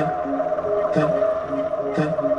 tan, tan, tan.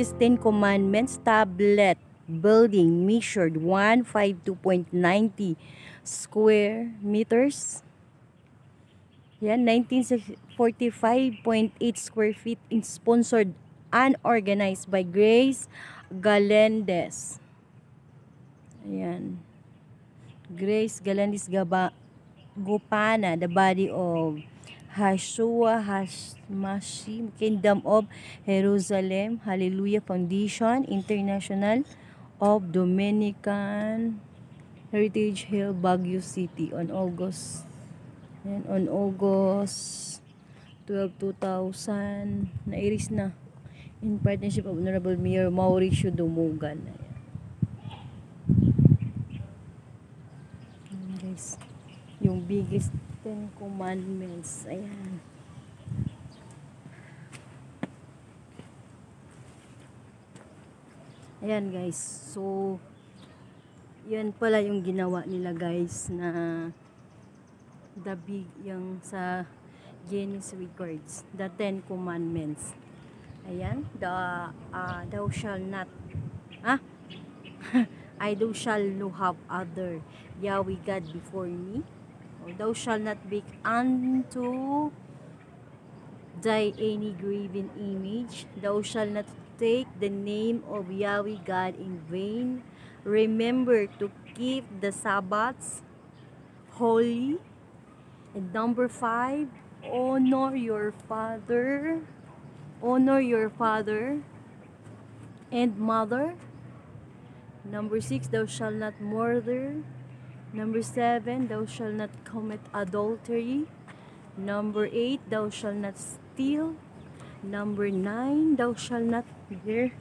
These Ten Commandments tablet building measured 152.90 square meters. Yan, 1945.8 square feet in sponsored and organized by Grace Galendez. Ayan. Grace Galendez Gaba Gopana, the body of Hashua Hashmashi, Kingdom of Jerusalem, Hallelujah Foundation, International of Dominican Heritage Hill, Baguio City on August Ayan, on August 12, 2000 na-iris na in partnership of Honorable Mayor Mauricio Dumugan. Ayan guys, yung biggest Ten Commandments. Ayan. Ayan guys, so yan pala yung ginawa nila guys na the big yung sa Guinness Records, the Ten Commandments. Ayan, the uh, thou shall not ah I thou shall no have other Yahweh God before me. Thou shalt not make unto thy any graven image. Thou shalt not take the name of Yahweh God in vain. Remember to keep the Sabbaths holy. And number five, honor your father. Honor your father and mother. Number six, thou shalt not murder. Number seven, thou shalt not commit adultery. Number eight, thou shalt not steal. Number nine, thou shalt not bear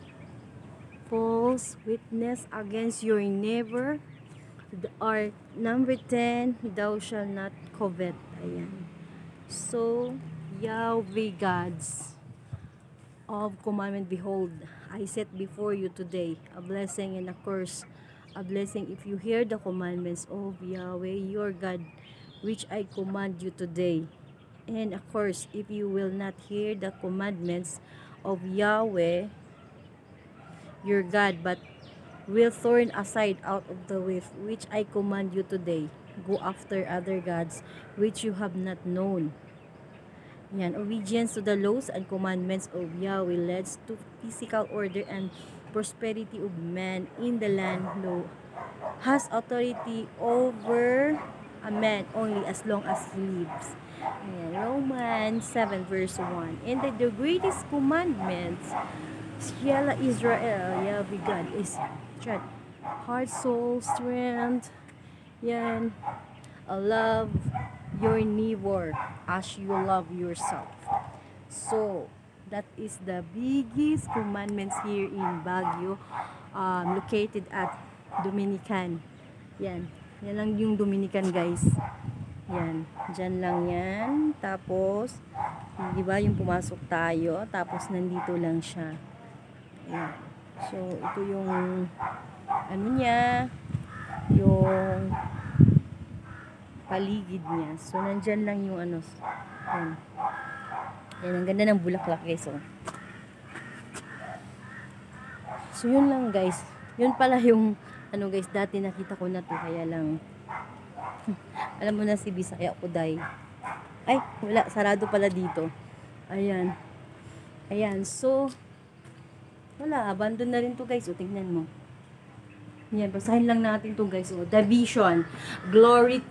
false witness against your neighbor. Or number 10, thou shalt not covet. Ayan. So, Yahweh gods of commandment, behold, I set before you today a blessing and a curse. A blessing if you hear the commandments of Yahweh your God, which I command you today. And a curse if you will not hear the commandments of Yahweh your God, but will turn aside out of the way which I command you today. Go after other gods which you have not known. Yan, obedience to the laws and commandments of Yahweh leads to physical order and prosperity of man in the land law has authority over a man only as long as he lives. Ayan, Romans 7 verse 1. And the, greatest commandments, Yalla Israel, Yahweh God is heart, soul, strength, yan, love your neighbor as you love yourself. So, that is the biggest commandments here in Baguio, um, located at Dominican. Yan. Yan lang yung Dominican, guys. Yan. Diyan lang yan. Tapos, di ba yung pumasok tayo, tapos nandito lang siya. Ayan. So, ito yung ano niya, yung paligid niya. So, nandyan lang yung ano, yan. Yan, ang ganda ng bulaklak guys, oh. So, yun lang guys. Yun pala yung, ano guys, dati nakita ko na to, kaya lang, alam mo na si Bisaya Kuday. Ay, wala, sarado pala dito. Ayan. Ayan, so, wala, abandon na rin to guys, o, tingnan mo. Yan, basahin lang natin to guys, o, the vision, glory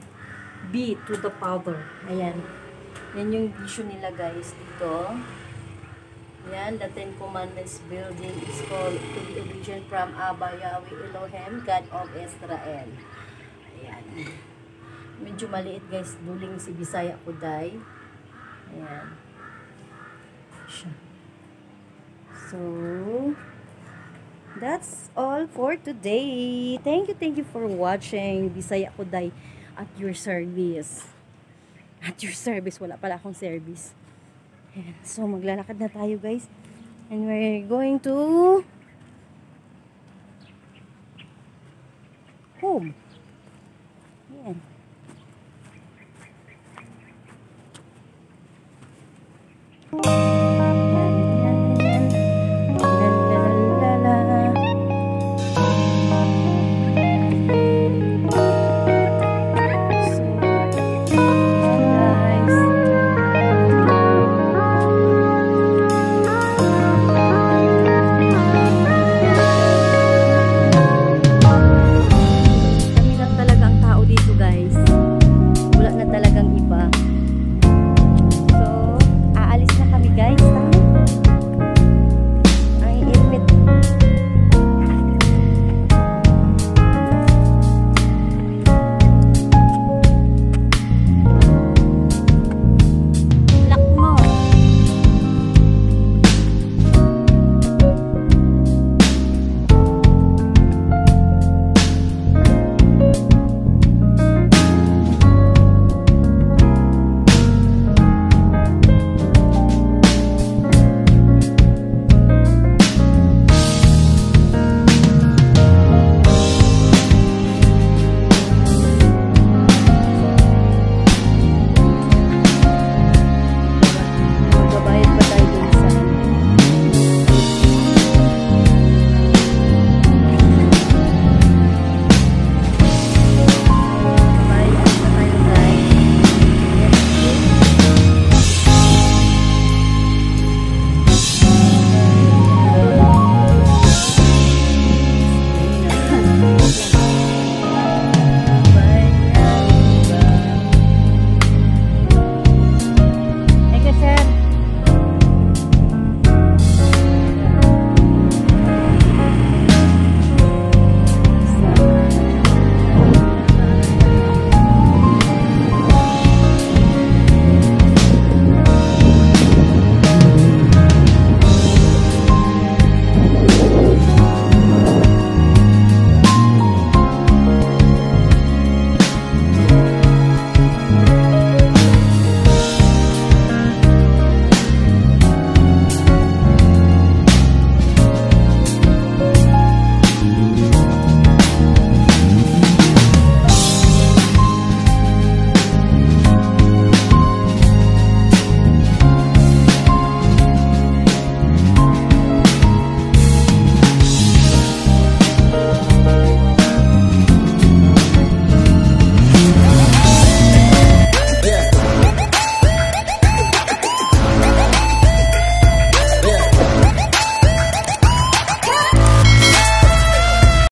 be to the Father. Ayan. Yan yung vision nila guys dito. Yan, the Ten Commandments building is called to be vision from Abba Yahweh Elohim, God of Israel. Ayan. Medyo maliit guys, duling si Bisaya Kuday. Ayan. So, that's all for today. Thank you, thank you for watching Bisaya Kuday at your service. At your service, wala pala akong service. Ayan. So, maglalakad na tayo guys. And we're going to home.